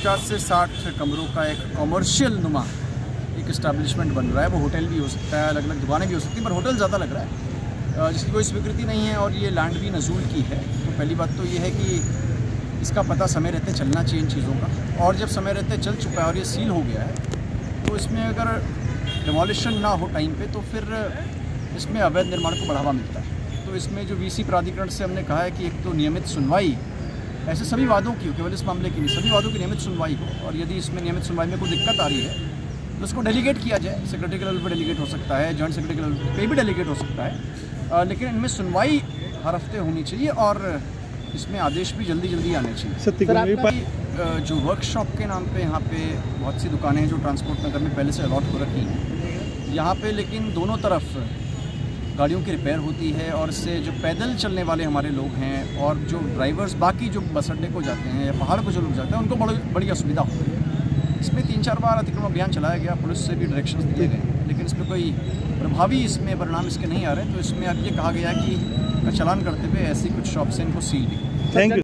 पचास से साठ कमरों का एक कॉमर्शियल नुमा एक इस्टेब्लिशमेंट बन रहा है। वो होटल भी हो सकता है अलग अलग दुकानें भी हो सकती हैं, पर होटल ज़्यादा लग रहा है। जिसकी कोई स्वीकृति नहीं है और ये लैंड भी नजूल की है। तो पहली बात तो ये है कि इसका पता समय रहते चलना चाहिए इन चीज़ों का। और जब समय रहते चल चुका है और ये सील हो गया है तो इसमें अगर डिमोलिशन ना हो टाइम पे तो फिर इसमें अवैध निर्माण को बढ़ावा मिलता है। तो इसमें जो वीसी प्राधिकरण से हमने कहा है कि एक तो नियमित सुनवाई ऐसे सभी वादों की हो केवल इस मामले की नहीं सभी वादों की नियमित सुनवाई हो और यदि इसमें नियमित सुनवाई में कोई दिक्कत आ रही है तो उसको डेलीगेट किया जाए। सेक्रेटरी के लेवल पर डेलीगेट हो सकता है जॉइंट सेक्रेटरी के लेवल पे भी डेलीगेट हो सकता है। आ, लेकिन इनमें सुनवाई हर हफ़्ते होनी चाहिए और इसमें आदेश भी जल्दी जल्दी आने चाहिए। जो वर्कशॉप के नाम पे यहाँ पे बहुत सी दुकानें हैं जो ट्रांसपोर्ट नगर में पहले से अलॉट हो रखी हैं। यहाँ पे लेकिन दोनों तरफ़ गाड़ियों की रिपेयर होती है और इससे जो पैदल चलने वाले हमारे लोग हैं और जो ड्राइवर्स बाकी जो बस अड्डे को जाते हैं या पहाड़ को जो लोग जाते हैं, उनको बड़ी बड़ी असुविधा हो होती है। इसमें तीन चार बार अतिक्रमण अभियान चलाया गया, पुलिस से भी डायरेक्शन दिए गए लेकिन इस पर कोई प्रभावी इसमें परिणाम इसके नहीं आ रहे तो इसमें अब ये कहा गया कि चलान करते हुए ऐसी कुछ शॉप्स हैं, इनको सील दी थैंक यू